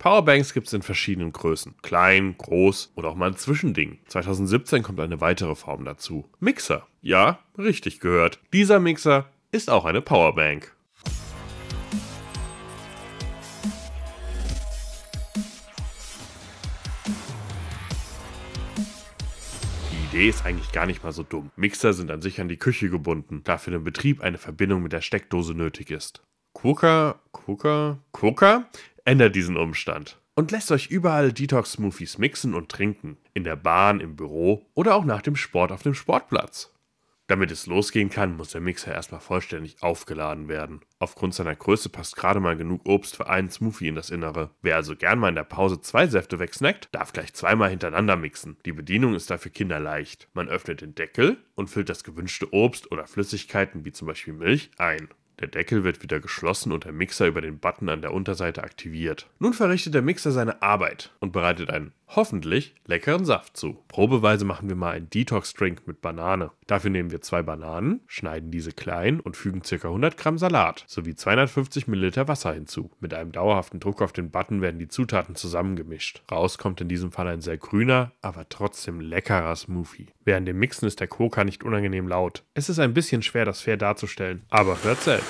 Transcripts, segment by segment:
Powerbanks gibt es in verschiedenen Größen. Klein, groß oder auch mal ein Zwischending. 2017 kommt eine weitere Form dazu. Mixer. Ja, richtig gehört. Dieser Mixer ist auch eine Powerbank. Die Idee ist eigentlich gar nicht mal so dumm. Mixer sind an sich an die Küche gebunden, da für den Betrieb eine Verbindung mit der Steckdose nötig ist. Quokka, Quokka, Quokka ändert diesen Umstand und lässt euch überall Detox-Smoothies mixen und trinken. In der Bahn, im Büro oder auch nach dem Sport auf dem Sportplatz. Damit es losgehen kann, muss der Mixer erstmal vollständig aufgeladen werden. Aufgrund seiner Größe passt gerade mal genug Obst für einen Smoothie in das Innere. Wer also gern mal in der Pause zwei Säfte wegsnackt, darf gleich zweimal hintereinander mixen. Die Bedienung ist dafür kinderleicht. Man öffnet den Deckel und füllt das gewünschte Obst oder Flüssigkeiten wie zum Beispiel Milch ein. Der Deckel wird wieder geschlossen und der Mixer über den Button an der Unterseite aktiviert. Nun verrichtet der Mixer seine Arbeit und bereitet einen hoffentlich leckeren Saft zu. Probeweise machen wir mal einen Detox-Drink mit Banane. Dafür nehmen wir zwei Bananen, schneiden diese klein und fügen ca. 100 Gramm Salat sowie 250 Milliliter Wasser hinzu. Mit einem dauerhaften Druck auf den Button werden die Zutaten zusammengemischt. Raus kommt in diesem Fall ein sehr grüner, aber trotzdem leckerer Smoothie. Während dem Mixen ist der Coca nicht unangenehm laut. Es ist ein bisschen schwer, das fair darzustellen, aber hört selbst.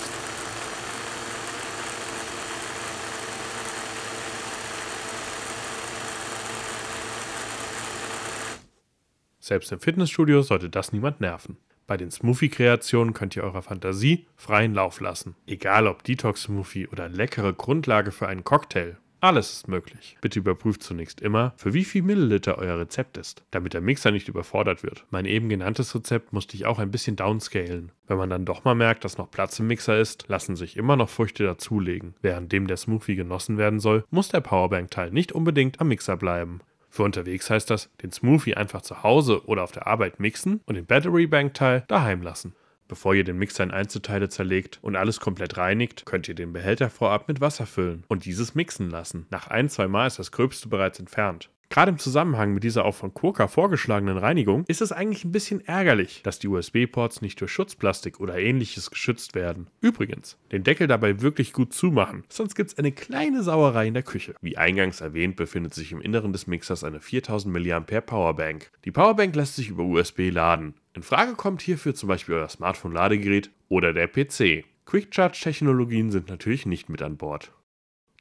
Selbst im Fitnessstudio sollte das niemand nerven. Bei den Smoothie-Kreationen könnt ihr eurer Fantasie freien Lauf lassen. Egal ob Detox-Smoothie oder leckere Grundlage für einen Cocktail. Alles ist möglich. Bitte überprüft zunächst immer, für wie viel Milliliter euer Rezept ist, damit der Mixer nicht überfordert wird. Mein eben genanntes Rezept musste ich auch ein bisschen downscalen. Wenn man dann doch mal merkt, dass noch Platz im Mixer ist, lassen sich immer noch Früchte dazulegen. Währenddem der Smoothie genossen werden soll, muss der Powerbank-Teil nicht unbedingt am Mixer bleiben. Für unterwegs heißt das, den Smoothie einfach zu Hause oder auf der Arbeit mixen und den Battery Bank Teil daheim lassen. Bevor ihr den Mixer in Einzelteile zerlegt und alles komplett reinigt, könnt ihr den Behälter vorab mit Wasser füllen und dieses mixen lassen. Nach ein, zwei Mal ist das Gröbste bereits entfernt. Gerade im Zusammenhang mit dieser auch von Quokka vorgeschlagenen Reinigung ist es eigentlich ein bisschen ärgerlich, dass die USB-Ports nicht durch Schutzplastik oder ähnliches geschützt werden. Übrigens, den Deckel dabei wirklich gut zumachen, sonst gibt es eine kleine Sauerei in der Küche. Wie eingangs erwähnt, befindet sich im Inneren des Mixers eine 4000 mAh Powerbank. Die Powerbank lässt sich über USB laden. In Frage kommt hierfür zum Beispiel euer Smartphone-Ladegerät oder der PC. Quick Charge-Technologien sind natürlich nicht mit an Bord.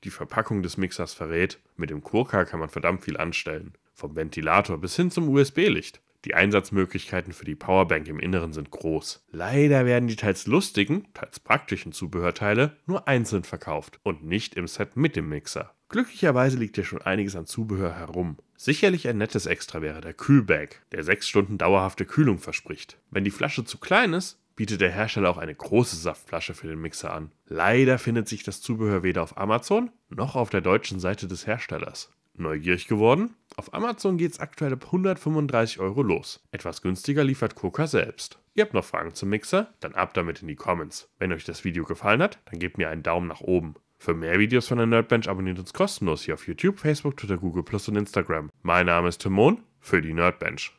Die Verpackung des Mixers verrät, mit dem Quokka kann man verdammt viel anstellen. Vom Ventilator bis hin zum USB-Licht. Die Einsatzmöglichkeiten für die Powerbank im Inneren sind groß. Leider werden die teils lustigen, teils praktischen Zubehörteile nur einzeln verkauft und nicht im Set mit dem Mixer. Glücklicherweise liegt hier schon einiges an Zubehör herum. Sicherlich ein nettes Extra wäre der Kühlbag, der 6 Stunden dauerhafte Kühlung verspricht. Wenn die Flasche zu klein ist, bietet der Hersteller auch eine große Saftflasche für den Mixer an. Leider findet sich das Zubehör weder auf Amazon noch auf der deutschen Seite des Herstellers. Neugierig geworden? Auf Amazon geht es aktuell ab 135 Euro los. Etwas günstiger liefert Coca selbst. Ihr habt noch Fragen zum Mixer? Dann ab damit in die Comments. Wenn euch das Video gefallen hat, dann gebt mir einen Daumen nach oben. Für mehr Videos von der Nerdbench abonniert uns kostenlos hier auf YouTube, Facebook, Twitter, Google und Instagram. Mein Name ist Timon für die Nerdbench.